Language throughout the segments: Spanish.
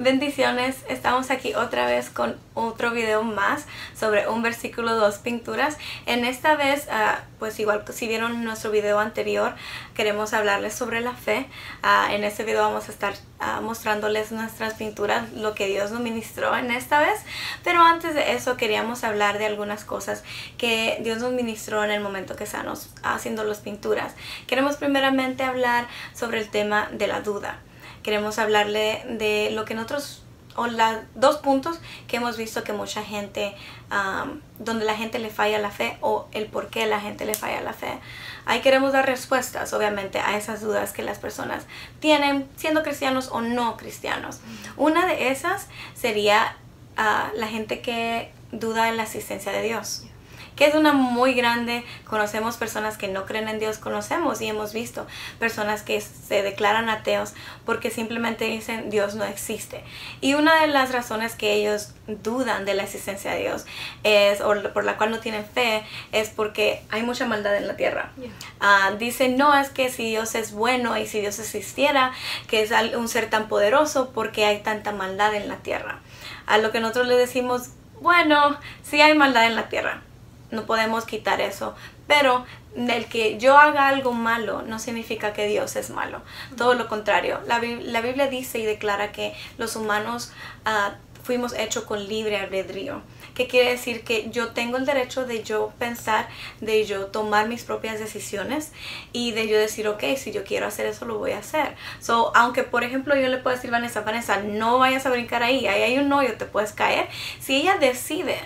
Bendiciones, estamos aquí otra vez con otro video más sobre un versículo, dos pinturas. En esta vez, ah, pues igual si vieron nuestro video anterior, queremos hablarles sobre la fe. Ah, en este video vamos a estar ah, mostrándoles nuestras pinturas, lo que Dios nos ministró en esta vez. Pero antes de eso queríamos hablar de algunas cosas que Dios nos ministró en el momento que estamos haciendo las pinturas. Queremos primeramente hablar sobre el tema de la duda queremos hablarle de lo que nosotros o los dos puntos que hemos visto que mucha gente, donde la gente le falla la fe o el por qué la gente le falla la fe. Ahí queremos dar respuestas, obviamente, a esas dudas que las personas tienen, siendo cristianos o no cristianos. Una de esas sería ah, la gente que duda en la asistencia de Dios que es una muy grande. Conocemos personas que no creen en Dios, conocemos y hemos visto personas que se declaran ateos porque simplemente dicen Dios no existe. Y una de las razones que ellos dudan de la existencia de Dios es, o por la cual no tienen fe, es porque hay mucha maldad en la tierra. Ah, dicen, no, es que si Dios es bueno y si Dios existiera, que es un ser tan poderoso, porque hay tanta maldad en la tierra. A lo que nosotros le decimos, bueno, sí hay maldad en la tierra, no podemos quitar eso. Pero el que yo haga algo malo no significa que Dios es malo. Todo lo contrario. La, Biblia dice y declara que los humanos ah, fuimos hechos con libre albedrío. ¿Qué quiere decir? Que yo tengo el derecho de yo pensar, de yo tomar mis propias decisiones y de yo decir, ok, si yo quiero hacer eso, lo voy a hacer. So, aunque por ejemplo yo le puedo decir, Vanessa, Vanessa, no vayas a brincar ahí, ahí hay un hoyo, te puedes caer. Si ella decide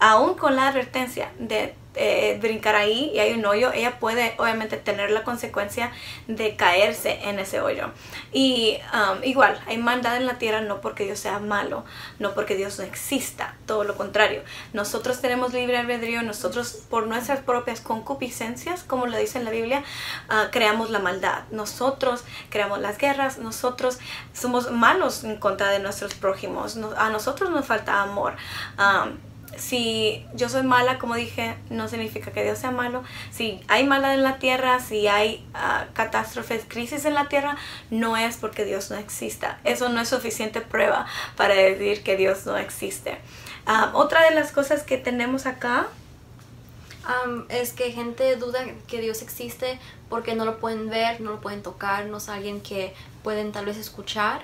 aún con la advertencia de eh, brincar ahí y hay un hoyo, ella puede obviamente tener la consecuencia de caerse en ese hoyo. Y um, igual, hay maldad en la tierra no porque Dios sea malo, no porque Dios no exista, todo lo contrario. Nosotros tenemos libre albedrío, nosotros por nuestras propias concupiscencias, como lo dice en la Biblia, uh, creamos la maldad. Nosotros creamos las guerras, nosotros somos malos en contra de nuestros prójimos, a nosotros nos falta amor. Um, si yo soy mala, como dije, no significa que Dios sea malo. Si hay mala en la tierra, si hay ah, catástrofes, crisis en la tierra, no es porque Dios no exista. Eso no es suficiente prueba para decir que Dios no existe. Ah, otra de las cosas que tenemos acá es que gente duda que Dios existe porque no lo pueden ver, no lo pueden tocar, no es alguien que pueden tal vez escuchar.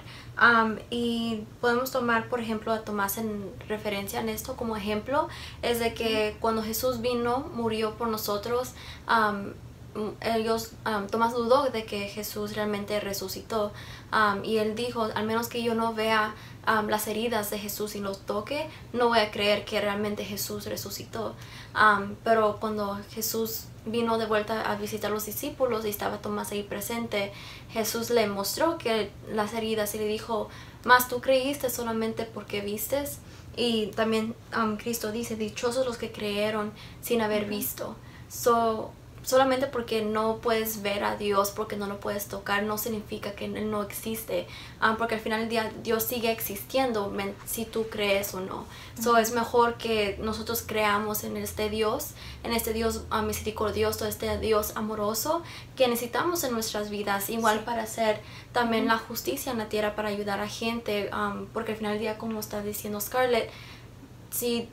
y podemos tomar, por ejemplo, a Tomás en referencia en esto como ejemplo, es de que cuando Jesús vino, murió por nosotros, ellos, Tomás dudó de que Jesús realmente resucitó y él dijo, al menos que yo no vea las heridas de Jesús y los toque, no voy a creer que realmente Jesús resucitó. pero cuando Jesús vino de vuelta a visitar a los discípulos y estaba Tomás ahí presente, Jesús le mostró que las heridas y le dijo, más tú creíste solamente porque vistes. Y también Cristo dice, dichosos los que creyeron sin haber visto. So, solamente porque no puedes ver a Dios, porque no lo puedes tocar, no significa que Él no existe, ah, porque al final del día Dios sigue existiendo si tú crees o no. So es mejor que nosotros creamos en este Dios, en este Dios uh, misericordioso, este Dios amoroso que necesitamos en nuestras vidas, igual para hacer también la justicia en la tierra, para ayudar a gente, porque al final del día, como está diciendo Scarlett, si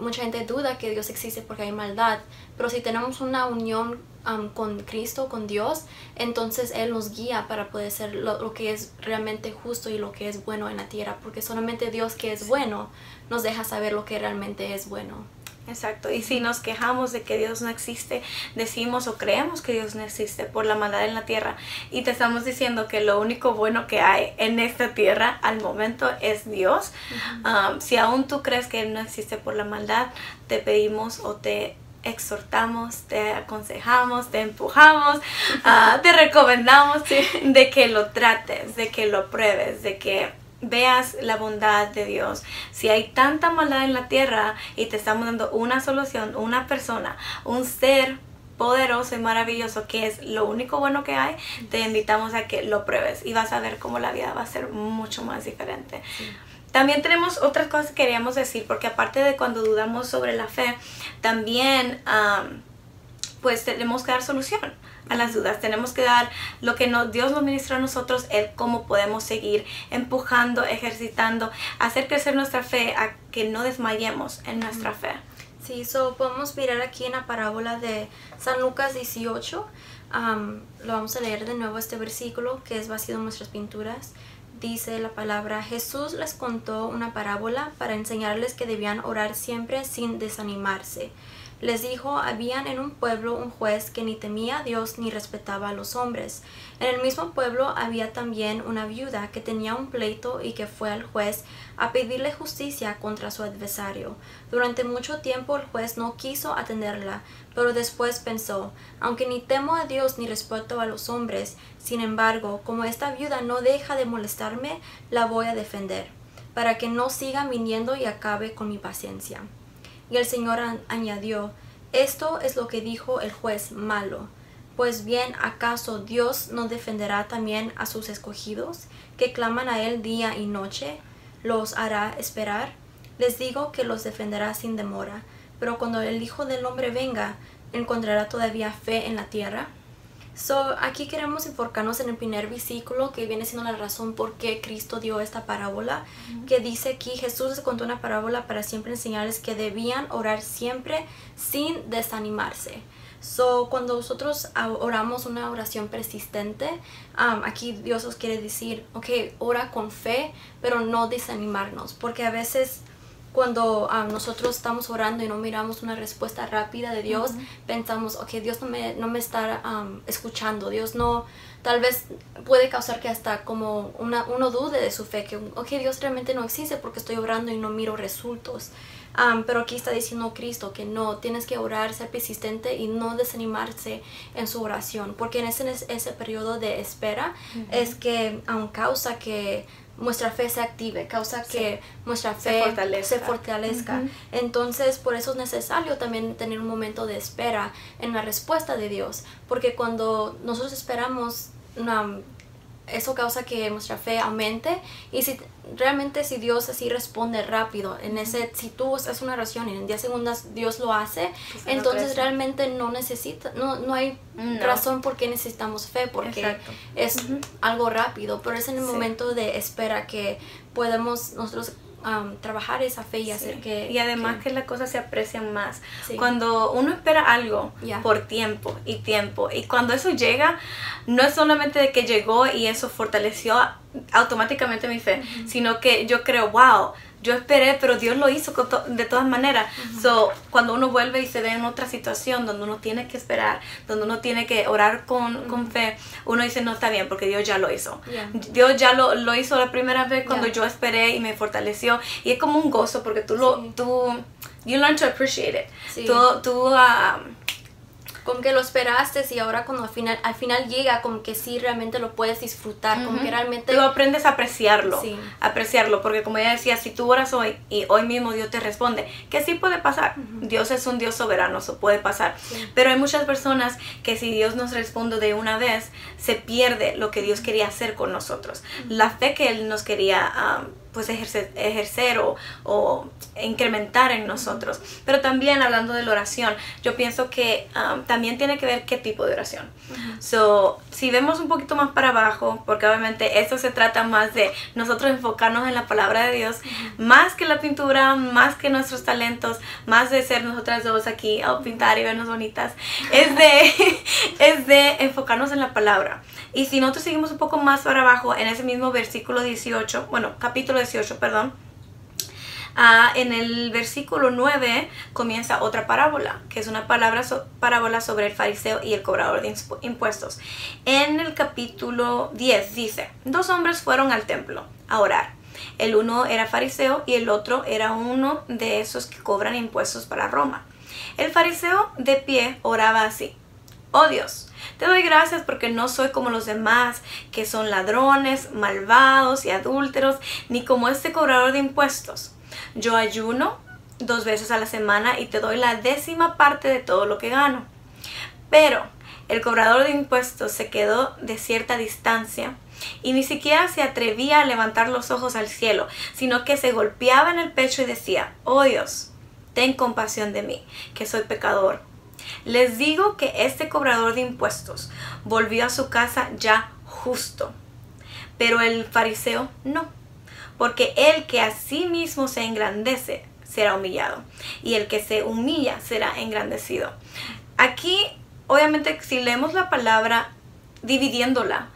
mucha gente duda que Dios existe porque hay maldad, pero si tenemos una unión con Cristo, con Dios, entonces Él nos guía para poder ser lo, que es realmente justo y lo que es bueno en la tierra, porque solamente Dios que es bueno nos deja saber lo que realmente es bueno. Exacto, y si nos quejamos de que Dios no existe, decimos o creemos que Dios no existe por la maldad en la tierra y te estamos diciendo que lo único bueno que hay en esta tierra al momento es Dios, si aún tú crees que Él no existe por la maldad, te pedimos o te exhortamos, te aconsejamos, te empujamos, ah, te recomendamos de que lo trates, de que lo pruebes, de que veas la bondad de Dios. Si hay tanta maldad en la tierra y te estamos dando una solución, una persona, un ser poderoso y maravilloso que es lo único bueno que hay, te invitamos a que lo pruebes y vas a ver cómo la vida va a ser mucho más diferente. También tenemos otras cosas que queríamos decir, porque aparte de cuando dudamos sobre la fe, también pues tenemos que dar solución a las dudas, tenemos que dar lo que nos, Dios nos ministra a nosotros, el cómo podemos seguir empujando, ejercitando, hacer crecer nuestra fe, a que no desmayemos en nuestra fe. Sí, so podemos mirar aquí en la parábola de San Lucas 18. lo vamos a leer de nuevo este versículo que es basado en nuestras pinturas. Dice la palabra, Jesús les contó una parábola para enseñarles que debían orar siempre sin desanimarse. Les dijo, habían en un pueblo un juez que ni temía a Dios ni respetaba a los hombres. En el mismo pueblo había también una viuda que tenía un pleito y que fue al juez a pedirle justicia contra su adversario. Durante mucho tiempo el juez no quiso atenderla, pero después pensó, aunque ni temo a Dios ni respeto a los hombres, sin embargo, como esta viuda no deja de molestarme, la voy a defender, para que no siga viniendo y acabe con mi paciencia. Y el Señor añadió, Esto es lo que dijo el juez malo. Pues bien, ¿acaso Dios no defenderá también a sus escogidos, que claman a Él día y noche? ¿Los hará esperar? Les digo que los defenderá sin demora. Pero cuando el Hijo del Hombre venga, ¿encontrará todavía fe en la tierra? So, aquí queremos enfocarnos en el primer versículo que viene siendo la razón por qué Cristo dio esta parábola, que dice aquí Jesús les contó una parábola para siempre enseñarles que debían orar siempre sin desanimarse. So, cuando nosotros oramos una oración persistente, um, aquí Dios os quiere decir, ok, ora con fe, pero no desanimarnos, porque a veces cuando ah, nosotros estamos orando y no miramos una respuesta rápida de Dios, pensamos, ok, Dios no me, no me está escuchando, Dios no, tal vez puede causar que hasta como una, uno dude de su fe, que, ok, Dios realmente no existe porque estoy orando y no miro resultados. pero aquí está diciendo Cristo que no, tienes que orar, ser persistente y no desanimarse en su oración, porque en ese, ese periodo de espera es que aun causa que nuestra fe se active, causa que nuestra fe se fortalezca. Entonces, por eso es necesario también tener un momento de espera en la respuesta de Dios, porque cuando nosotros esperamos una eso causa que nuestra fe aumente. Y si realmente si Dios así responde rápido en ese si tú haces una oración y en 10 segundos Dios lo hace pues entonces realmente no necesita no, no hay razón por qué necesitamos fe porque es algo rápido pero es en el momento de espera que podemos nosotros trabajar esa fe y hacer que... Y además que, las cosas se aprecian más. Cuando uno espera algo por tiempo y tiempo, y cuando eso llega, no es solamente de que llegó y eso fortaleció automáticamente mi fe, sino que yo creo, wow, yo esperé, pero Dios lo hizo de todas maneras. So, cuando uno vuelve y se ve en otra situación donde uno tiene que esperar, donde uno tiene que orar con, fe, uno dice, no está bien, porque Dios ya lo hizo. Dios ya lo, lo, hizo la primera vez cuando yo esperé y me fortaleció. Y es como un gozo, porque tú lo, tú, you learn to appreciate it. Tú, tú ah, como que lo esperaste y ahora cuando al final, al final llega, como que sí realmente lo puedes disfrutar, como que realmente... Tú aprendes a apreciarlo, apreciarlo, porque como ella decía, si tú oras hoy y hoy mismo Dios te responde, que sí puede pasar, Dios es un Dios soberano, eso puede pasar, pero hay muchas personas que si Dios nos responde de una vez, se pierde lo que Dios quería hacer con nosotros, la fe que Él nos quería pues ejercer, ejercer o, incrementar en nosotros. Pero también hablando de la oración, yo pienso que um, también tiene que ver qué tipo de oración. So, si vemos un poquito más para abajo, porque obviamente esto se trata más de nosotros enfocarnos en la palabra de Dios, más que la pintura, más que nuestros talentos, más de ser nosotras dos aquí a pintar y vernos bonitas, es de, es de enfocarnos en la palabra. Y si nosotros seguimos un poco más para abajo, en ese mismo versículo 18, bueno, capítulo 18, perdón, en el versículo 9 comienza otra parábola, que es una palabra parábola sobre el fariseo y el cobrador de impuestos. En el capítulo 10 dice, dos hombres fueron al templo a orar. El uno era fariseo y el otro era uno de esos que cobran impuestos para Roma. El fariseo de pie oraba así, oh Dios, te doy gracias porque no soy como los demás, que son ladrones, malvados y adúlteros, ni como este cobrador de impuestos. Yo ayuno dos veces a la semana y te doy la décima parte de todo lo que gano. Pero el cobrador de impuestos se quedó de cierta distancia y ni siquiera se atrevía a levantar los ojos al cielo, sino que se golpeaba en el pecho y decía, oh Dios, ten compasión de mí, que soy pecador. Les digo que este cobrador de impuestos volvió a su casa ya justo, pero el fariseo no, porque el que a sí mismo se engrandece será humillado, y el que se humilla será engrandecido. Aquí, obviamente, si leemos la palabra dividiéndola,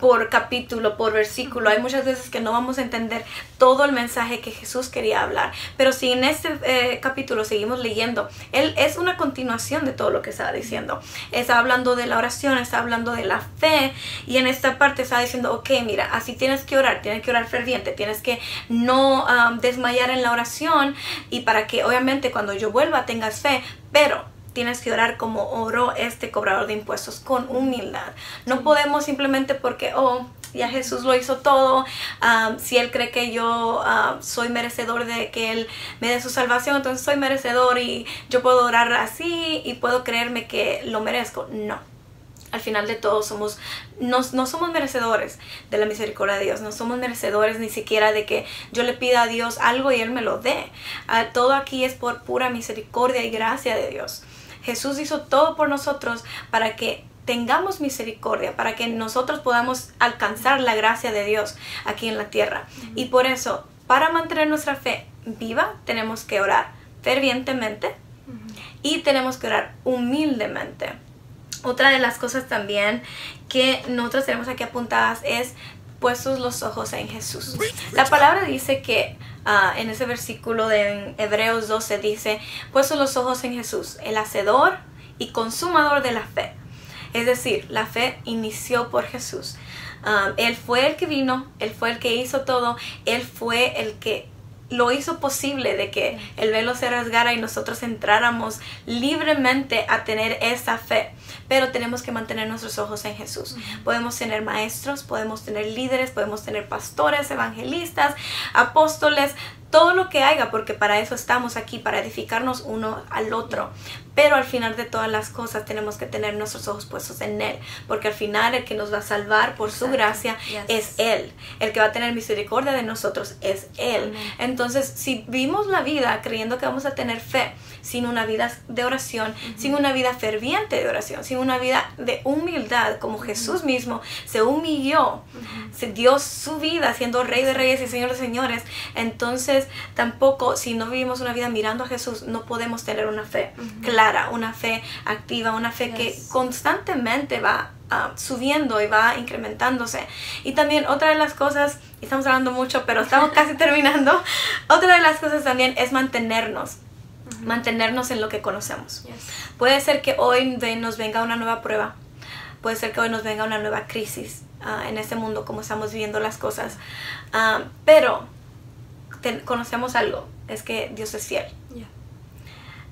por capítulo, por versículo. Hay muchas veces que no vamos a entender todo el mensaje que Jesús quería hablar. Pero si en este eh, capítulo seguimos leyendo, Él es una continuación de todo lo que estaba diciendo. Está hablando de la oración, está hablando de la fe. Y en esta parte está diciendo, ok, mira, así tienes que orar, tienes que orar ferviente, tienes que no um, desmayar en la oración. Y para que obviamente cuando yo vuelva tengas fe. Pero tienes que orar como oró este cobrador de impuestos, con humildad. No podemos simplemente porque, oh, ya Jesús lo hizo todo, si Él cree que yo soy merecedor de que Él me dé su salvación, entonces soy merecedor y yo puedo orar así y puedo creerme que lo merezco. No. Al final de todo somos, no, no somos merecedores de la misericordia de Dios, no somos merecedores ni siquiera de que yo le pida a Dios algo y Él me lo dé. Ah, todo aquí es por pura misericordia y gracia de Dios. Jesús hizo todo por nosotros para que tengamos misericordia, para que nosotros podamos alcanzar la gracia de Dios aquí en la tierra. Y por eso, para mantener nuestra fe viva, tenemos que orar fervientemente y tenemos que orar humildemente. Otra de las cosas también que nosotros tenemos aquí apuntadas es puestos los ojos en Jesús. La palabra dice que Ah, en ese versículo de Hebreos 12 dice, puesto los ojos en Jesús, el hacedor y consumador de la fe. Es decir, la fe inició por Jesús. Ah, él fue el que vino, Él fue el que hizo todo, Él fue el que lo hizo posible de que el velo se rasgara y nosotros entráramos libremente a tener esa fe. Pero tenemos que mantener nuestros ojos en Jesús. Podemos tener maestros, podemos tener líderes, podemos tener pastores, evangelistas, apóstoles, todo lo que haya, porque para eso estamos aquí, para edificarnos uno al otro. Pero al final de todas las cosas tenemos que tener nuestros ojos puestos en Él, porque al final el que nos va a salvar por su gracia es Él. El que va a tener misericordia de nosotros es Él. Entonces, si vivimos la vida creyendo que vamos a tener fe, sin una vida de oración, sin una vida ferviente de oración, sin una vida de humildad, como Jesús mismo se humilló, se dio su vida siendo rey de reyes y señor de señores, entonces tampoco si no vivimos una vida mirando a Jesús, no podemos tener una fe clara, una fe activa, una fe que constantemente va ah, subiendo y va incrementándose. Y también otra de las cosas, estamos hablando mucho, pero estamos casi terminando, otra de las cosas también es mantenernos mantenernos en lo que conocemos. Puede ser que hoy nos venga una nueva prueba, puede ser que hoy nos venga una nueva crisis ah, en este mundo, como estamos viviendo las cosas, ah, pero conocemos algo, es que Dios es fiel.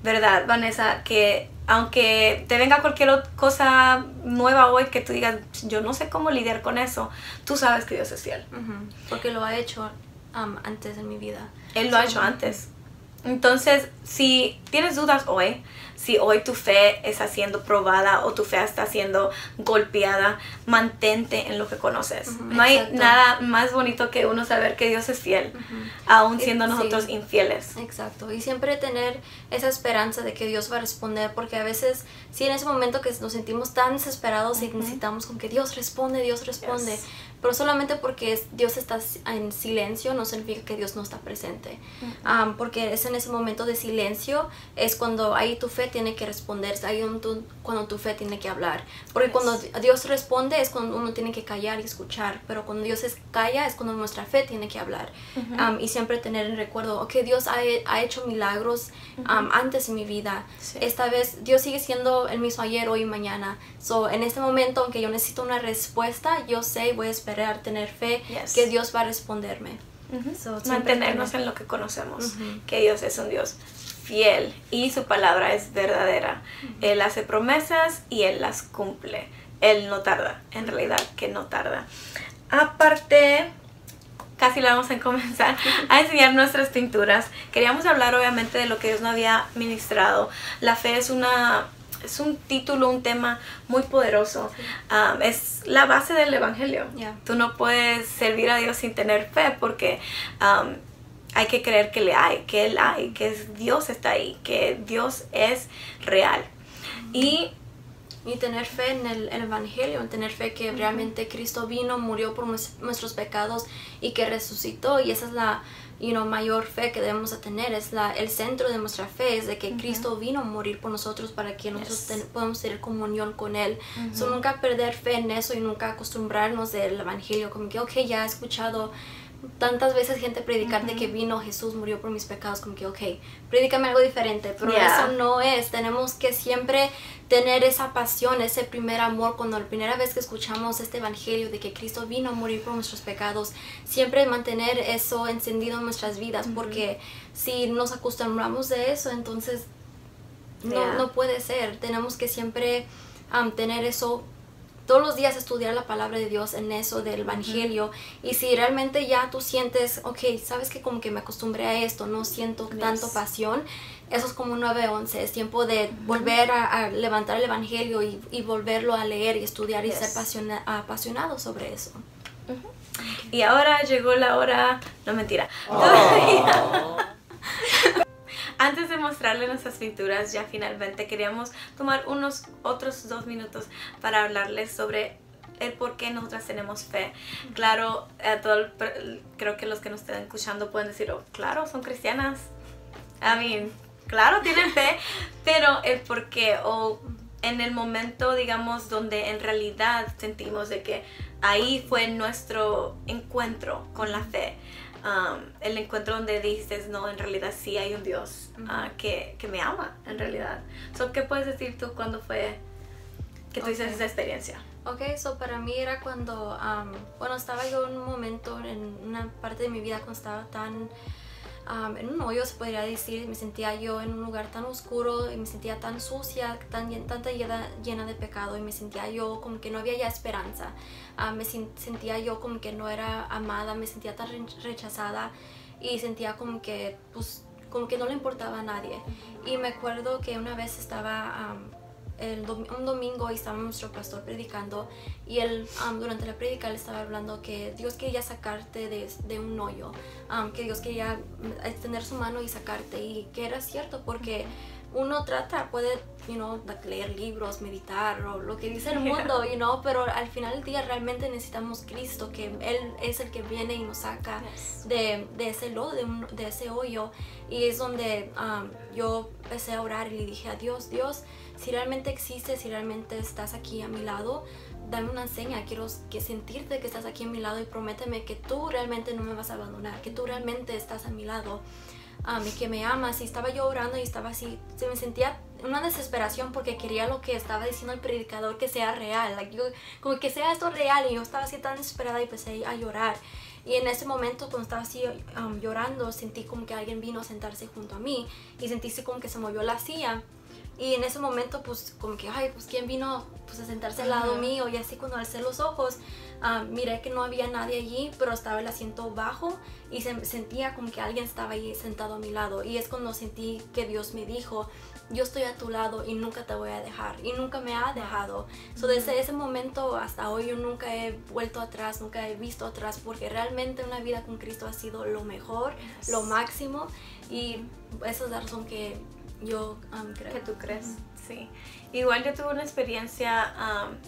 ¿Verdad, Vanessa? Que aunque te venga cualquier cosa nueva hoy que tú digas, yo no sé cómo lidiar con eso, tú sabes que Dios es fiel. Porque lo ha hecho antes en mi vida. Él lo ha hecho antes. Entonces, si tienes dudas hoy, si hoy tu fe está siendo probada o tu fe está siendo golpeada, mantente en lo que conoces. no hay nada más bonito que uno saber que Dios es fiel, aún siendo nosotros infieles. Exacto. Y siempre tener esa esperanza de que Dios va a responder, porque a veces, si en ese momento que nos sentimos tan desesperados y necesitamos con que Dios responde, Dios responde. Pero solamente porque Dios está en silencio no significa que Dios no está presente. porque es en ese momento de silencio, es cuando ahí tu fe tiene que responder, es ahí cuando tu fe tiene que hablar. Porque cuando Dios responde es cuando uno tiene que callar y escuchar, pero cuando Dios es, calla es cuando nuestra fe tiene que hablar. y siempre tener en recuerdo, que Dios ha, ha, hecho milagros antes en mi vida. Esta vez Dios sigue siendo el mismo ayer, hoy y mañana. So, en este momento, aunque yo necesito una respuesta, yo sé, voy a esperar tener fe que Dios va a responderme. Mantenernos en lo que conocemos, que Dios es un Dios fiel y su palabra es verdadera. Él hace promesas y Él las cumple. Él no tarda, en realidad que no tarda. Aparte, casi le vamos a comenzar a enseñar nuestras pinturas. Queríamos hablar obviamente de lo que Dios nos había ministrado. La fe es una es un título, un tema muy poderoso. Um, es la base del Evangelio. Tú no puedes servir a Dios sin tener fe porque um, hay que creer que le hay, que Él hay, que Dios está ahí, que Dios es real. Y y tener fe en el, Evangelio, en tener fe que realmente Cristo vino, murió por nuestros pecados y que resucitó. Y esa es la you know, mayor fe que debemos tener, es la, el centro de nuestra fe, es de que Cristo vino a morir por nosotros para que nosotros podamos tener comunión con Él. nunca perder fe en eso y nunca acostumbrarnos del Evangelio, como que, ok, ya he escuchado tantas veces gente predicar de que vino Jesús, murió por mis pecados, como que, ok, predícame algo diferente, pero eso no es, tenemos que siempre tener esa pasión, ese primer amor, cuando la primera vez que escuchamos este evangelio de que Cristo vino a morir por nuestros pecados, siempre mantener eso encendido en nuestras vidas, porque si nos acostumbramos de eso, entonces no, no puede ser, tenemos que siempre tener eso todos los días estudiar la palabra de Dios en eso del Evangelio. Y si realmente ya tú sientes, ok, sabes que como que me acostumbré a esto, no siento tanto pasión, eso es como un 9-11, es tiempo de volver a, levantar el Evangelio y, volverlo a leer y estudiar y ser apasionado sobre eso. Y ahora llegó la hora, no mentira. Oh. Antes de mostrarle nuestras pinturas, ya finalmente queríamos tomar unos otros dos minutos para hablarles sobre el por qué nosotras tenemos fe. Claro, a todo creo que los que nos estén escuchando pueden decir, oh, claro, son cristianas. I mean, claro, tienen fe, pero el por qué o en el momento, digamos, donde en realidad sentimos de que ahí fue nuestro encuentro con la fe. Um, el encuentro donde dices, no, en realidad sí hay un Dios uh, que, que, me ama, en realidad. So, ¿Qué puedes decir tú cuando fue que tú hiciste esa experiencia? Ok, so para mí era cuando, um, bueno, estaba yo en un momento, en una parte de mi vida cuando estaba tan en un hoyo, se podría decir. Me sentía yo en un lugar tan oscuro y me sentía tan sucia, tan tanta llena, llena de pecado y me sentía yo como que no había ya esperanza. me sentía yo como que no era amada, me sentía tan rechazada y sentía como que, pues, como que no le importaba a nadie. Y me acuerdo que una vez estaba un domingo y estaba nuestro pastor predicando y él durante la predica él estaba hablando que Dios quería sacarte de, de un hoyo, que Dios quería mm, extender su mano y sacarte y que era cierto porque uno trata, puede, you know, leer libros, meditar o lo que dice el mundo, you know, pero al final del día realmente necesitamos Cristo, que Él es el que viene y nos saca de, de, ese lodo, de, de, ese hoyo. Y es donde yo empecé a orar y le dije a Dios, Dios, si realmente existes, si realmente estás aquí a mi lado, dame una seña, quiero que sentirte que estás aquí a mi lado y prométeme que tú realmente no me vas a abandonar, que tú realmente estás a mi lado. Um, y que me amas. Y estaba yo orando y estaba así, se me sentía una desesperación porque quería lo que estaba diciendo el predicador que sea real, como que sea esto real. Y yo estaba así tan desesperada y empecé a llorar. Y en ese momento, cuando estaba así llorando, sentí como que alguien vino a sentarse junto a mí y sentí como que se movió la silla y en ese momento, pues, como que, ay, pues, ¿quién vino pues, a sentarse al lado mío? Y así cuando alcé los ojos, uh, miré que no había nadie allí, pero estaba el asiento bajo y se sentía como que alguien estaba ahí sentado a mi lado. Y es cuando sentí que Dios me dijo, yo estoy a tu lado y nunca te voy a dejar. Y nunca me ha dejado. So, desde ese momento hasta hoy yo nunca he vuelto atrás, nunca he visto atrás, porque realmente una vida con Cristo ha sido lo mejor, lo máximo. Y esa es la razón que yo creo. Que tú crees, sí. Igual yo tuve una experiencia,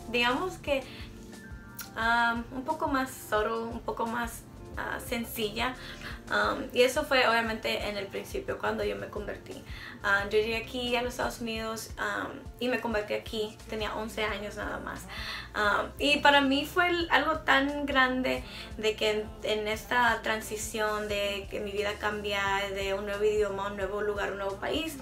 digamos que un poco más solo, un poco más ah, sencilla. y eso fue obviamente en el principio, cuando yo me convertí. yo llegué aquí a los Estados Unidos y me convertí aquí, tenía 11 años nada más. y para mí fue algo tan grande de que en, esta transición de que mi vida cambia de un nuevo idioma, un nuevo lugar, un nuevo país,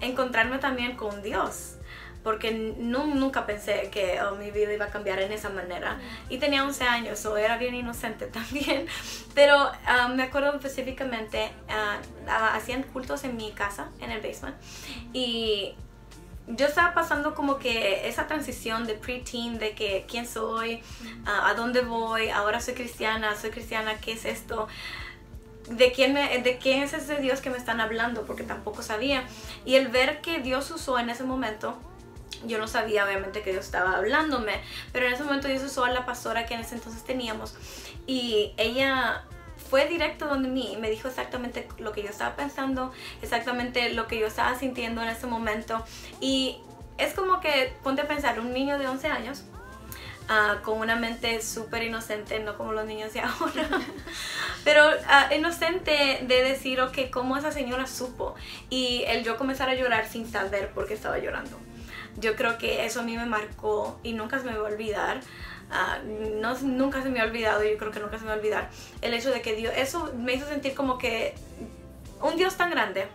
encontrarme también con Dios porque nunca pensé que oh, mi vida iba a cambiar en esa manera. Y tenía 11 años, o era bien inocente también. Pero me acuerdo específicamente, uh, hacían cultos en mi casa, en el basement. Y yo estaba pasando como que esa transición de preteen, de que quién soy, a dónde voy, ahora soy cristiana, soy cristiana, ¿qué es esto? de quién, me, de quién es ese Dios que me están hablando, porque tampoco sabía. Y el ver que Dios usó en ese momento, yo no sabía obviamente que Dios estaba hablándome, pero en ese momento Dios usó a la pastora que en ese entonces teníamos y ella fue directo donde mí y me dijo exactamente lo que yo estaba pensando, exactamente lo que yo estaba sintiendo en ese momento y es como que, ponte a pensar, un niño de 11 años ah, con una mente súper inocente, no como los niños de ahora, pero ah, inocente de decir, ok, ¿cómo esa señora supo? Y el yo comenzar a llorar sin saber por qué estaba llorando. Yo creo que eso a mí me marcó y nunca se me va a olvidar. Ah, no, nunca se me ha olvidado, yo creo que nunca se me va a olvidar el hecho de que Dios, eso me hizo sentir como que un Dios tan grande,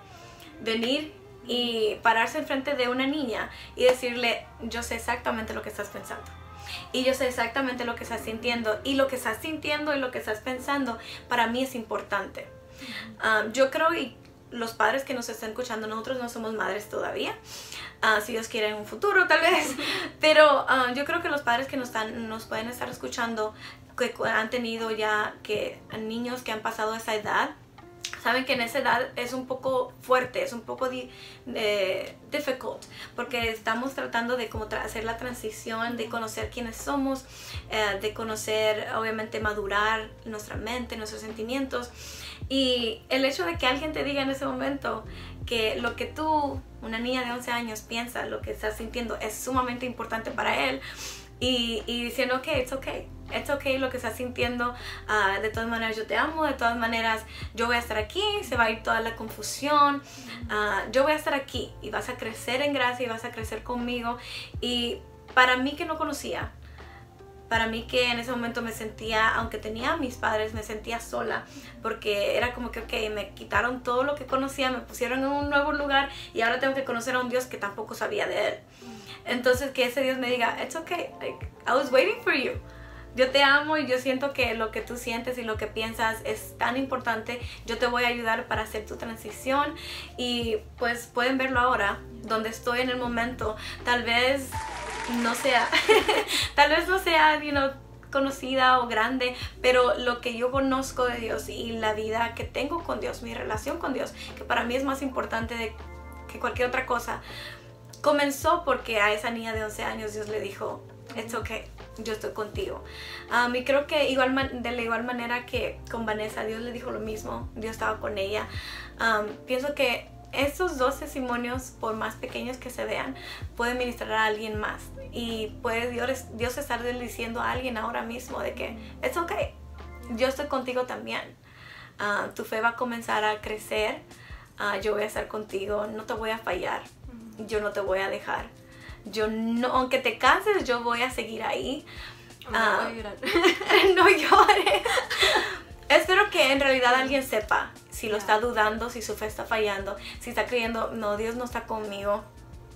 venir y pararse enfrente de una niña y decirle, yo sé exactamente lo que estás pensando. Y yo sé exactamente lo que estás sintiendo. Y lo que estás sintiendo y lo que estás pensando para mí es importante. Ah, yo creo y los padres que nos están escuchando, nosotros no somos madres todavía. Ah, si Dios quiere en un futuro tal vez. Pero ah, yo creo que los padres que nos, están, nos pueden estar escuchando, que han tenido ya que niños que han pasado esa edad, saben que en esa edad es un poco fuerte, es un poco di, difficult, porque estamos tratando de como hacer la transición, de conocer quiénes somos, eh, de conocer, obviamente, madurar nuestra mente, nuestros sentimientos. Y el hecho de que alguien te diga en ese momento que lo que tú, una niña de 11 años, piensa, lo que estás sintiendo es sumamente importante para él, y, diciendo, ok, it's okay, it's okay lo que estás sintiendo, uh, de todas maneras yo te amo, de todas maneras yo voy a estar aquí, se va a ir toda la confusión, uh, yo voy a estar aquí y vas a crecer en gracia y vas a crecer conmigo. Y para mí que no conocía, para mí que en ese momento me sentía, aunque tenía mis padres, me sentía sola, porque era como que, ok, me quitaron todo lo que conocía, me pusieron en un nuevo lugar y ahora tengo que conocer a un Dios que tampoco sabía de él. Entonces que ese Dios me diga, it's okay, like, I was waiting for you. Yo te amo y yo siento que lo que tú sientes y lo que piensas es tan importante. Yo te voy a ayudar para hacer tu transición y pues pueden verlo ahora, donde estoy en el momento. Tal vez no sea, tal vez no sea, you conocida o grande, pero lo que yo conozco de Dios y la vida que tengo con Dios, mi relación con Dios, que para mí es más importante que cualquier otra cosa, comenzó porque a esa niña de 11 años Dios le dijo, it's okay, yo estoy contigo. Um, y creo que igual de la igual manera que con Vanessa, Dios le dijo lo mismo, Dios estaba con ella. Um, pienso que estos dos testimonios, por más pequeños que se vean, pueden ministrar a alguien más. Y puede Dios, Dios estar diciendo a alguien ahora mismo de que, it's okay, yo estoy contigo también. Uh, tu fe va a comenzar a crecer, yo voy a estar contigo, no te voy a fallar yo no te voy a dejar. Yo no, aunque te canses, yo voy a seguir ahí. No, Ah, voy a llorar. no llores. Espero que en realidad alguien sepa si lo está dudando, si su fe está fallando, si está creyendo, no, Dios no está conmigo.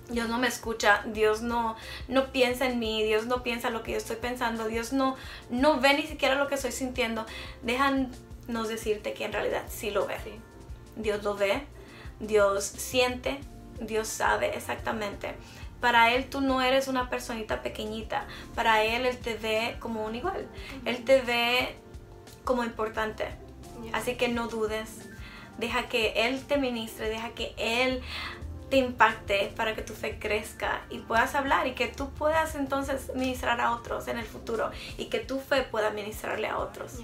Dios no me escucha, Dios no, no piensa en mí, Dios no piensa lo que yo estoy pensando, Dios no, no ve ni siquiera lo que estoy sintiendo. Déjanos decirte que en realidad sí lo ve. Sí. Dios lo ve, Dios siente, Dios sabe exactamente. Para Él tú no eres una personita pequeñita. Para Él Él te ve como un igual. Él te ve como importante. Yeah. Así que no dudes. Deja que Él te ministre, deja que Él te impacte para que tu fe crezca y puedas hablar y que tú puedas entonces ministrar a otros en el futuro y que tu fe pueda ministrarle a otros.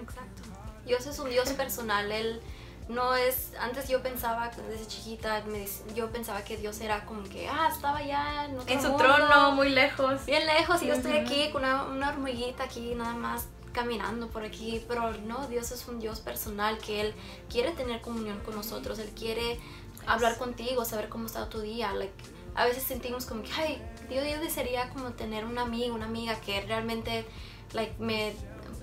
Exacto. Dios es un Dios personal. Él no es. Antes yo pensaba, desde chiquita, me yo pensaba que Dios era como que, ah, estaba ya en, En su mundo, trono, muy lejos. bien lejos, y yo estoy aquí con una, una hormiguita aquí, nada más caminando por aquí. Pero no, Dios es un Dios personal que Él quiere tener comunión con nosotros. Él quiere hablar contigo, saber cómo está tu día. Like, a veces sentimos como que, ay, yo, yo desearía como tener un amigo, una amiga que realmente like, me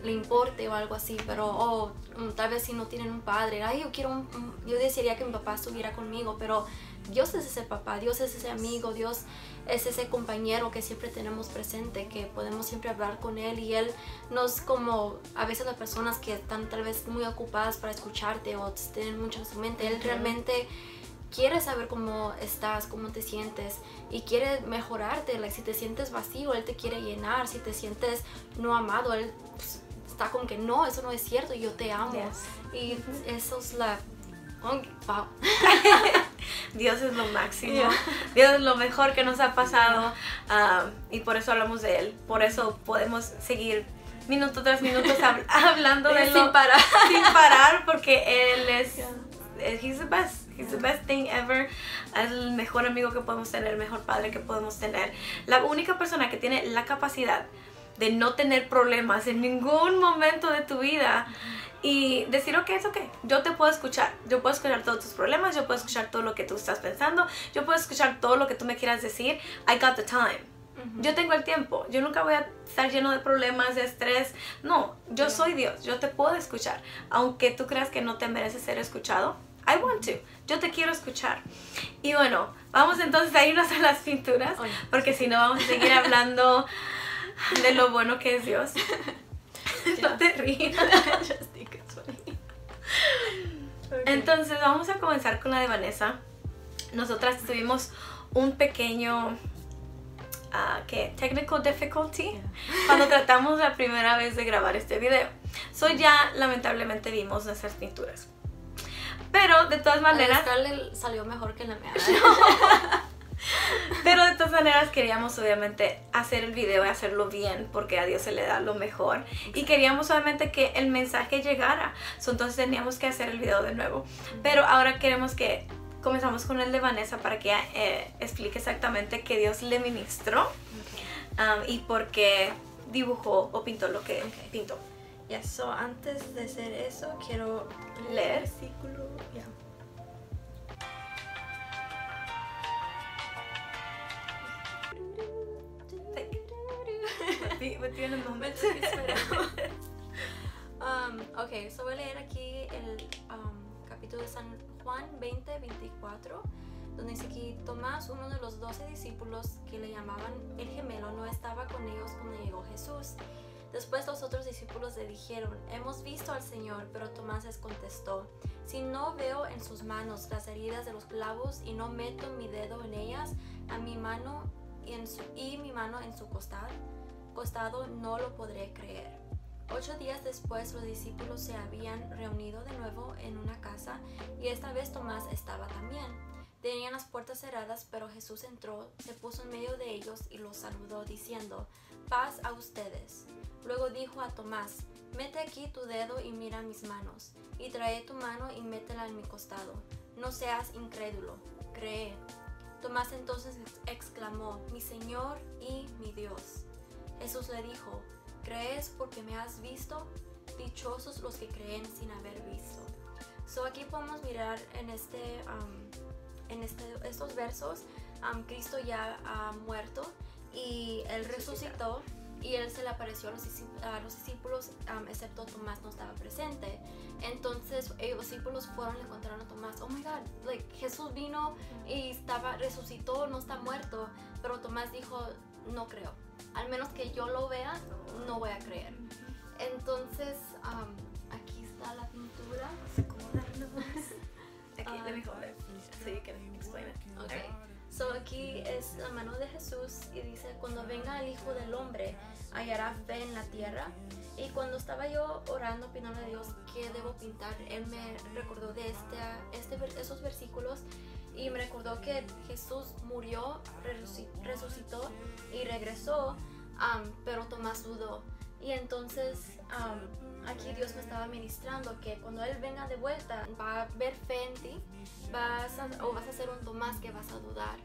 le importe o algo así, pero o mm, tal vez si no tienen un padre, ay, yo quiero un, un- yo desearía que mi papá estuviera conmigo, pero Dios es ese papá, Dios es ese amigo, Dios es ese compañero que siempre tenemos presente, que podemos siempre hablar con él y él nos como a veces las personas que están tal vez muy ocupadas para escucharte o tienen mucho en su mente, él realmente quiere saber cómo estás, cómo te sientes y quiere mejorarte. Like, si te sientes vacío, Él te quiere llenar. Si te sientes no amado, Él pues, está como que no, eso no es cierto, yo te amo. Y eso es la... oh, wow. Dios es lo máximo. Yeah. Dios es lo mejor que nos ha pasado ah, y por eso hablamos de Él. Por eso podemos seguir minuto tras minuto hab- hablando de él Sin parar. sin parar porque Él es, Yeah. eh, he's the best. He's the best thing ever. Es el mejor amigo que podemos tener, el mejor padre que podemos tener. La única persona que tiene la capacidad de no tener problemas en ningún momento de tu vida y decir, ok, es ok, yo te puedo escuchar, yo puedo escuchar todos tus problemas, yo puedo escuchar todo lo que tú estás pensando, yo puedo escuchar todo lo que tú me quieras decir, I got the time. Yo tengo el tiempo, yo nunca voy a estar lleno de problemas, de estrés. No, yo soy Dios, yo te puedo escuchar. Aunque tú creas que no te mereces ser escuchado, I want to. Yo te quiero escuchar. Y bueno, vamos entonces a irnos a las pinturas, porque si no vamos a seguir hablando de lo bueno que es Dios. no te rías. Entonces vamos a comenzar con la de Vanessa. Nosotras tuvimos un pequeño uh, ¿qué? technical difficulty cuando tratamos la primera vez de grabar este video. So ya lamentablemente vimos nuestras pinturas. Pero de todas maneras... A salió mejor que la mía. Pero de todas maneras queríamos obviamente hacer el video y hacerlo bien porque a Dios se le da lo mejor. Y queríamos obviamente que el mensaje llegara. entonces teníamos que hacer el video de nuevo. Pero ahora queremos que comenzamos con el de Vanessa para que eh, explique exactamente qué Dios le ministró um, y por qué dibujó o pintó lo que pintó. Ya, so antes de hacer eso quiero leer el versículo. tiene momento um, ok, so voy a leer aquí el um, capítulo de San Juan 20, 24, donde dice que Tomás, uno de los doce discípulos que le llamaban el gemelo, no estaba con ellos cuando llegó Jesús. Después los otros discípulos le dijeron, hemos visto al Señor, pero Tomás les contestó, si no veo en sus manos las heridas de los clavos y no meto mi dedo en ellas, a mi mano y, mi mano en su costado, costado no lo podré creer. Ocho días después los discípulos se habían reunido de nuevo en una casa y esta vez Tomás estaba también. Tenían las puertas cerradas, pero Jesús entró, se puso en medio de ellos y los saludó diciendo, paz a ustedes. Luego dijo a Tomás, mete aquí tu dedo y mira mis manos, y trae tu mano y métela en mi costado. No seas incrédulo, cree. Tomás entonces exclamó, mi Señor y mi Dios. Jesús le dijo, ¿crees porque me has visto? Dichosos los que creen sin haber visto. So aquí podemos mirar en este, um, en este, estos versos, um, Cristo ya ha muerto y él resucitó y él se le apareció a los, discípulos, um, excepto Tomás no estaba presente. Entonces los discípulos fueron y le contaron a Tomás, oh my god, like, Jesús vino y estaba, resucitó, no está muerto. Pero Tomás dijo, no creo. Al menos que yo lo vea, no voy a creer. Entonces, um, aquí está la pintura. Aquí, let me hold it so you can explain it. Okay. So aquí es la mano de Jesús y dice, cuando venga el Hijo del Hombre, hallará fe en la tierra. Y cuando estaba yo orando, pidiendo a Dios qué debo pintar, Él me recordó de este, este, esos versículos y me recordó que Jesús murió, resucitó y regresó, pero Tomás dudó. Y entonces aquí Dios me estaba ministrando que cuando Él venga de vuelta va a ver fe en ti vas o vas a ser un Tomás que vas a dudar.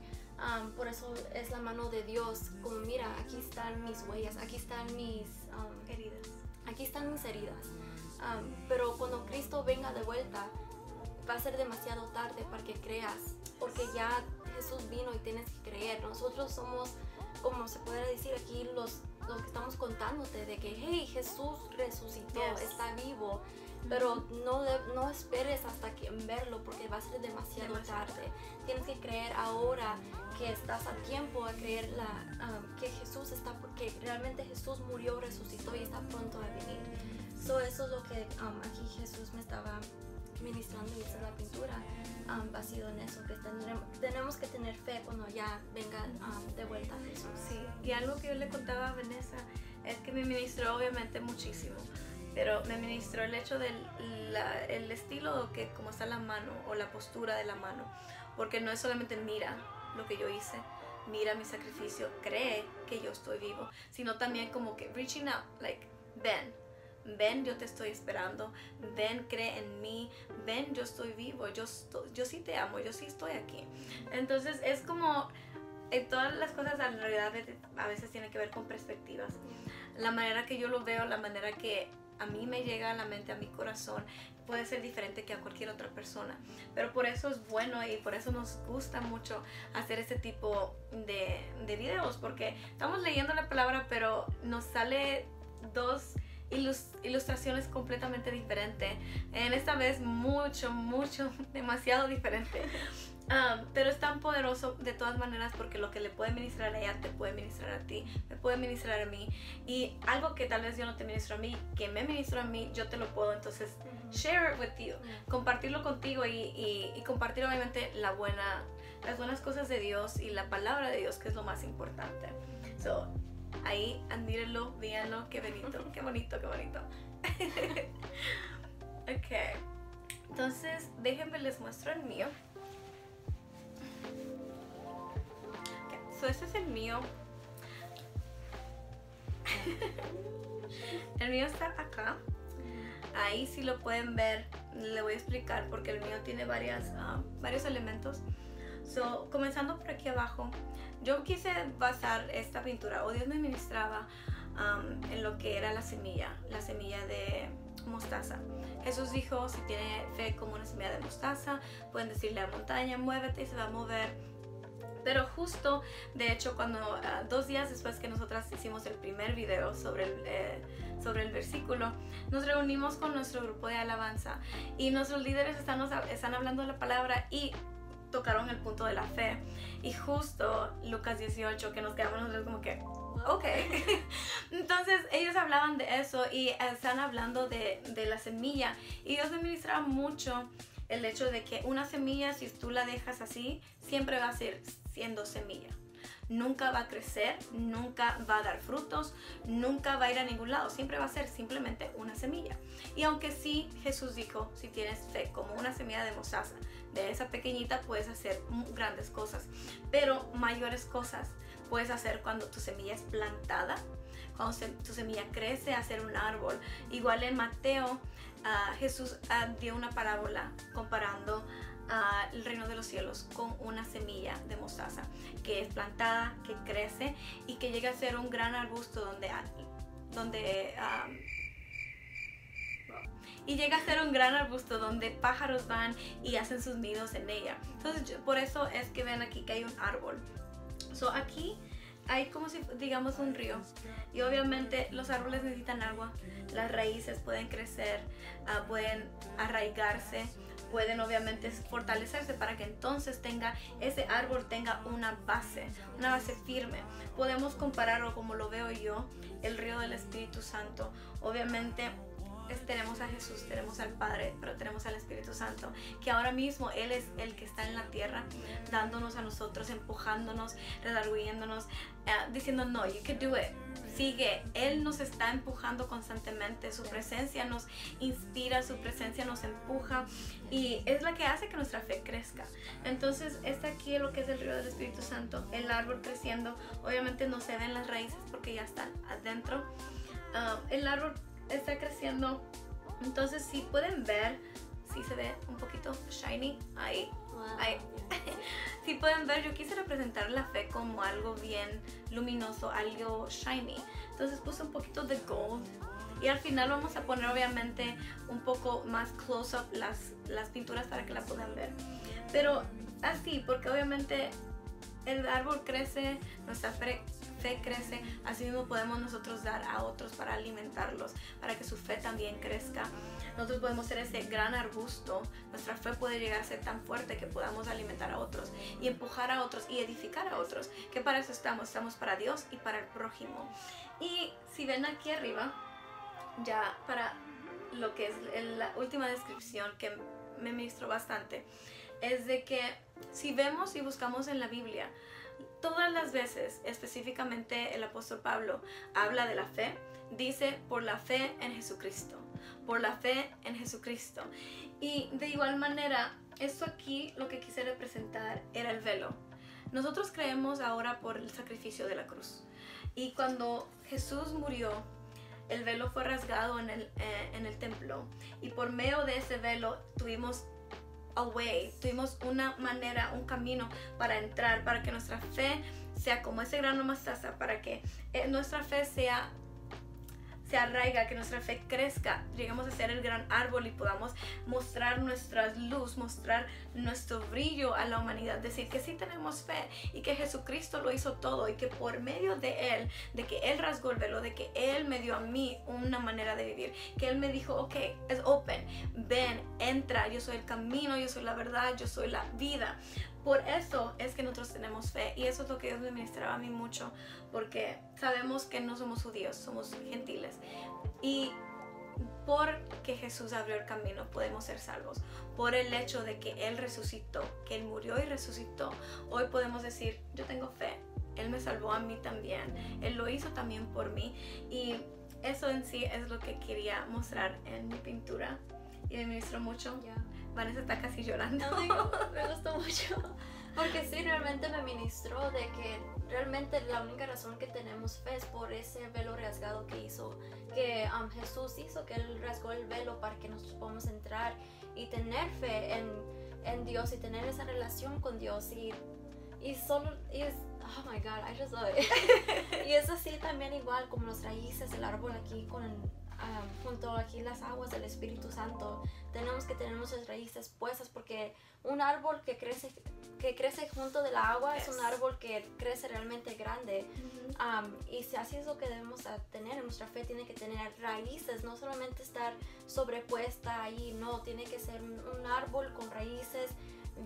por eso es la mano de Dios, como mira, aquí están mis huellas, aquí están mis heridas. Aquí están mis heridas. pero cuando Cristo venga de vuelta, va a ser demasiado tarde para que creas, porque ya Jesús vino y tienes que creer. Nosotros somos, como se puede decir aquí, los, los que estamos contándote de que, hey, Jesús resucitó, está vivo. Pero no, no esperes hasta que verlo porque va a ser demasiado, tarde. Tienes que creer ahora que estás a tiempo a creer la, um, que Jesús está, porque realmente Jesús murió, resucitó y está pronto a venir. So, eso es lo que um, aquí Jesús me estaba ministrando y la pintura um, ha sido en eso, que tenemos que tener fe cuando ya venga um, de vuelta Jesús. Sí, y algo que yo le contaba a Vanessa es que me ministró obviamente muchísimo, pero me ministró el hecho del el estilo que como está la mano o la postura de la mano, porque no es solamente mira lo que yo hice, mira mi sacrificio, cree que yo estoy vivo, sino también como que reaching out, like, ven, ven, yo te estoy esperando, ven, cree en mí, ven, yo estoy vivo, yo, yo sí te amo, yo sí estoy aquí. Entonces es como en todas las cosas en realidad a veces tiene que ver con perspectivas. La manera que yo lo veo, la manera que a mí me llega a la mente, a mi corazón, puede ser diferente que a cualquier otra persona. Pero por eso es bueno y por eso nos gusta mucho hacer este tipo de, de videos, porque estamos leyendo la palabra, pero nos sale dos ilustraciones completamente diferentes. En esta vez mucho, mucho, demasiado diferente. Um, pero es tan poderoso de todas maneras porque lo que le puede ministrar a ella te puede ministrar a ti, me puede ministrar a mí. Y algo que tal vez yo no te ministro a mí, que me ministro a mí, yo te lo puedo entonces share it with you, compartirlo contigo y, y, compartir obviamente la buena, las buenas cosas de Dios y la palabra de Dios, que es lo más importante. So, ahí admírenlo, véanlo, qué bonito, qué bonito, qué bonito. ok, entonces déjenme les muestro el mío. este es el mío. el mío está acá. Ahí si lo pueden ver, le voy a explicar porque el mío tiene varias, um, varios elementos. So, comenzando por aquí abajo, yo quise basar esta pintura, o Dios me ministraba um, en lo que era la semilla, la semilla de mostaza. Jesús dijo, si tiene fe como una semilla de mostaza, pueden decirle a la montaña, muévete y se va a mover pero justo, de hecho, cuando ah, dos días después que nosotras hicimos el primer video sobre el, eh, sobre el versículo, nos reunimos con nuestro grupo de alabanza y nuestros líderes están, están hablando la palabra y tocaron el punto de la fe. Y justo Lucas 18, que nos quedamos nosotros como que, ok. Entonces ellos hablaban de eso y están hablando de, de la semilla. Y Dios me ministraba mucho el hecho de que una semilla, si tú la dejas así, siempre va a ser siendo semilla. Nunca va a crecer, nunca va a dar frutos, nunca va a ir a ningún lado, siempre va a ser simplemente una semilla. Y aunque sí Jesús dijo, si tienes fe como una semilla de mostaza, de esa pequeñita puedes hacer grandes cosas, pero mayores cosas puedes hacer cuando tu semilla es plantada, cuando tu semilla crece a ser un árbol. Igual en Mateo, ah, Jesús ah, dio una parábola comparando el reino de los cielos con una semilla de mostaza que es plantada, que crece y que llega a ser un gran arbusto donde, donde y llega a ser un gran arbusto donde pájaros van y hacen sus nidos en ella. Entonces, por eso es que ven aquí que hay un árbol. So, aquí hay como si digamos un río y obviamente los árboles necesitan agua, las raíces pueden crecer, ah, pueden arraigarse, pueden obviamente fortalecerse para que entonces tenga ese árbol tenga una base, una base firme. Podemos compararlo como lo veo yo, el río del Espíritu Santo. Obviamente tenemos a Jesús, tenemos al Padre, pero tenemos al Espíritu Santo, que ahora mismo Él es el que está en la tierra, dándonos a nosotros, empujándonos, redarguyéndonos, eh, diciendo, no, you can do it. Sigue, Él nos está empujando constantemente, su presencia nos inspira, su presencia nos empuja y es la que hace que nuestra fe crezca. Entonces, está aquí lo que es el río del Espíritu Santo, el árbol creciendo, obviamente no se ven las raíces porque ya están adentro. Ah, el árbol está creciendo. Entonces si pueden ver, si se ve un poquito shiny ahí. ahí. si pueden ver, yo quise representar la fe como algo bien luminoso, algo shiny. Entonces puse un poquito de gold. Y al final vamos a poner obviamente un poco más close up las, las pinturas para que la puedan ver. Pero así, porque obviamente el árbol crece, nuestra fe fe crece, así mismo podemos nosotros dar a otros para alimentarlos, para que su fe también crezca. Nosotros podemos ser ese gran arbusto, nuestra fe puede llegar a ser tan fuerte que podamos alimentar a otros y empujar a otros y edificar a otros, que para eso estamos, estamos para Dios y para el prójimo. Y si ven aquí arriba, ya para lo que es la última descripción que me ministró bastante, es de que si vemos y buscamos en la Biblia, todas las veces, específicamente el apóstol Pablo habla de la fe, dice por la fe en Jesucristo, por la fe en Jesucristo. Y de igual manera, esto aquí lo que quise representar era el velo. Nosotros creemos ahora por el sacrificio de la cruz. Y cuando Jesús murió, el velo fue rasgado en el, eh, en el templo y por medio de ese velo tuvimos a tuvimos una manera, un camino para entrar, para que nuestra fe sea como ese grano mostaza, para que eh, nuestra fe sea se que nuestra fe crezca, lleguemos a ser el gran árbol y podamos mostrar nuestra luz, mostrar nuestro brillo a la humanidad, decir que sí tenemos fe y que Jesucristo lo hizo todo y que por medio de Él, de que Él rasgó el velo, de que Él me dio a mí una manera de vivir, que Él me dijo, ok, es open, ven, entra, yo soy el camino, yo soy la verdad, yo soy la vida. Por eso es que nosotros tenemos fe y eso es lo que Dios me ministraba a mí mucho, porque sabemos que no somos judíos, somos gentiles. Y porque Jesús abrió el camino podemos ser salvos. Por el hecho de que Él resucitó, que Él murió y resucitó, hoy podemos decir, yo tengo fe, Él me salvó a mí también, Él lo hizo también por mí. Y eso en sí es lo que quería mostrar en mi pintura y me ministró mucho. Vanessa está casi llorando. me gustó mucho. Porque sí, realmente me ministró de que realmente la única razón que tenemos fe es por ese velo rasgado que hizo, que um, Jesús hizo, que Él rasgó el velo para que nosotros podamos entrar y tener fe en, en Dios y tener esa relación con Dios. Y, y solo, es, oh my God, I just love it. y es así también igual como los raíces, el árbol aquí con junto aquí las aguas del Espíritu Santo. Tenemos que tener nuestras raíces puestas porque un árbol que crece, que crece junto del agua es un árbol que crece realmente grande. y si así es lo que debemos tener, nuestra fe tiene que tener raíces, no solamente estar sobrepuesta ahí, no, tiene que ser un, árbol con raíces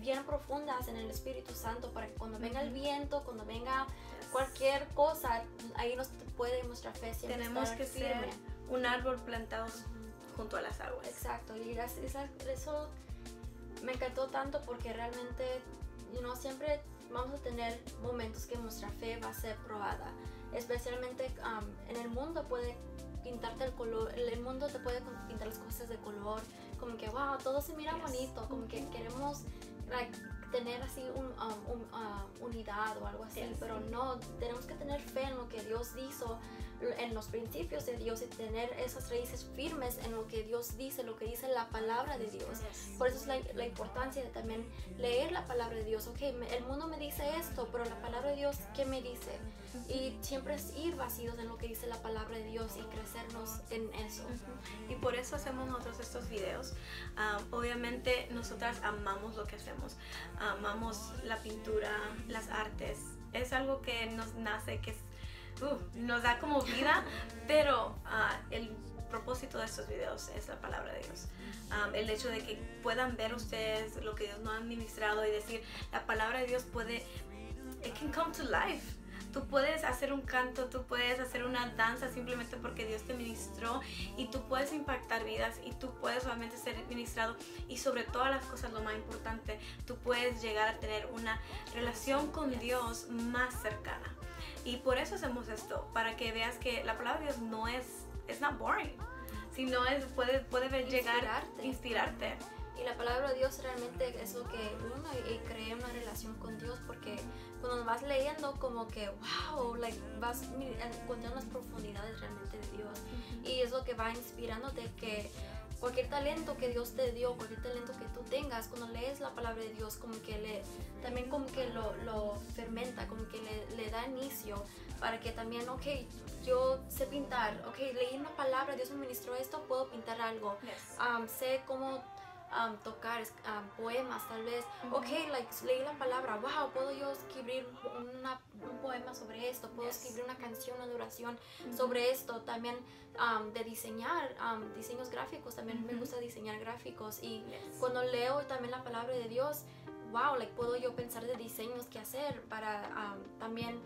bien profundas en el Espíritu Santo para que cuando venga el viento, cuando venga cualquier cosa, ahí nos puede nuestra fe siempre Tenemos que ser un árbol plantado junto a las aguas. Exacto, y eso me encantó tanto porque realmente you siempre vamos a tener momentos que nuestra fe va a ser probada. Especialmente um, en el mundo puede pintarte el color, el mundo te puede pintar las cosas de color, como que wow, todo se mira bonito, como que queremos tener así un, um, uh, unidad o algo así, pero no, tenemos que tener fe en lo que Dios hizo, en los principios de Dios y tener esas raíces firmes en lo que Dios dice, lo que dice la palabra de Dios. Por eso es la, la importancia de también leer la palabra de Dios. Ok, el mundo me dice esto, pero la palabra de Dios, ¿qué me dice? Y siempre es ir vacíos en lo que dice la palabra de Dios y crecernos en eso. Y por eso hacemos nosotros estos videos. Ah, obviamente nosotras amamos lo que hacemos amamos la pintura, las artes. Es algo que nos nace, que uh, nos da como vida, pero ah, el propósito de estos videos es la palabra de Dios. el hecho de que puedan ver ustedes lo que Dios nos ha administrado y decir, la palabra de Dios puede, it can come to life. Tú puedes hacer un canto, tú puedes hacer una danza simplemente porque Dios te ministró y tú puedes impactar vidas y tú puedes solamente ser ministrado y sobre todas las cosas lo más importante, tú puedes llegar a tener una relación con Dios más cercana. Y por eso hacemos esto, para que veas que la palabra de Dios no es, es not boring, sino es, puede, puede llegar a inspirarte. Y la palabra de Dios realmente es lo que uno y crea una relación con Dios porque cuando vas leyendo como que wow, like, vas encontrando las profundidades realmente de Dios. Y es lo que va inspirándote que cualquier talento que Dios te dio, cualquier talento que tú tengas, cuando lees la palabra de Dios, como que le, también como que lo, lo fermenta, como que le, le, da inicio para que también, ok, yo sé pintar, ok, leí una palabra, Dios me ministró esto, puedo pintar algo, um, sé cómo tocar poemas tal vez. Ok, like, leí la palabra, wow, puedo yo escribir un poema sobre esto, puedo escribir una canción, una duración sobre esto. También de diseñar diseños gráficos, también me gusta diseñar gráficos. Y cuando leo también la palabra de Dios, wow, like, puedo yo pensar de diseños que hacer para también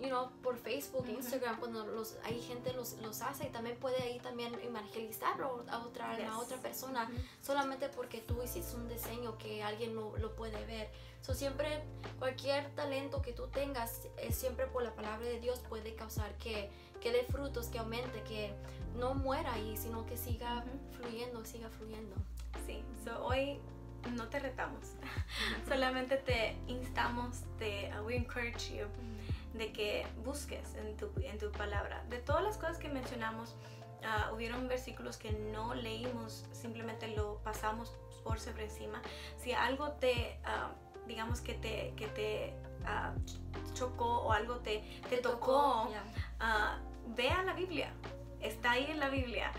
you know, por Facebook, Instagram, cuando los, hay gente los, los hace y también puede ahí también evangelizarlo a otra, a otra persona, solamente porque tú hiciste un diseño que alguien lo, lo puede ver. So, siempre, cualquier talento que tú tengas, es siempre por la palabra de Dios puede causar que, que dé frutos, que aumente, que no muera ahí, sino que siga fluyendo, siga fluyendo. Sí, so, hoy no te retamos, solamente te instamos, te, uh, we encourage you de que busques en tu, en tu palabra. De todas las cosas que mencionamos, ah, hubieron versículos que no leímos, simplemente lo pasamos por sobre encima. Si algo te, ah, digamos que te, que te ah, chocó o algo te, te, tocó, ya. ah, vea la Biblia. Está ahí en la Biblia.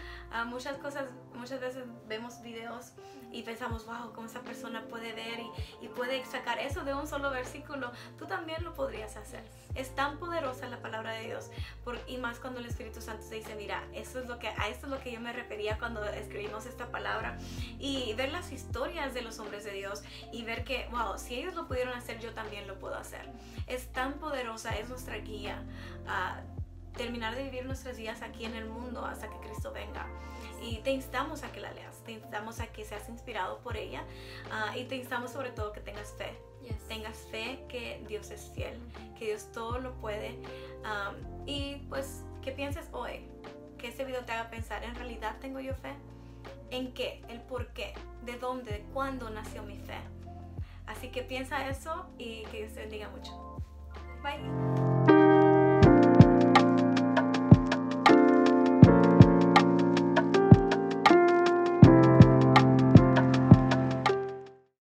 Muchas cosas, muchas veces vemos videos y pensamos, wow, cómo esa persona puede ver y, y puede sacar eso de un solo versículo. Tú también lo podrías hacer. Es tan poderosa la palabra de Dios. Por, y más cuando el Espíritu Santo te dice, mira, eso es lo que, a esto es lo que yo me refería cuando escribimos esta palabra. Y ver las historias de los hombres de Dios y ver que, wow, si ellos lo pudieron hacer, yo también lo puedo hacer. Es tan poderosa, es nuestra guía. a terminar de vivir nuestros días aquí en el mundo hasta que Cristo venga. Y te instamos a que la leas, te instamos a que seas inspirado por ella ah, y te instamos sobre todo que tengas fe. Yes. Tengas fe que Dios es fiel, que Dios todo lo puede. Am, y pues que pienses hoy, que este video te haga pensar, ¿en realidad tengo yo fe? ¿En qué? ¿El por qué? ¿De dónde? ¿De cuándo nació mi fe? Así que piensa eso y que Dios te bendiga mucho. Bye.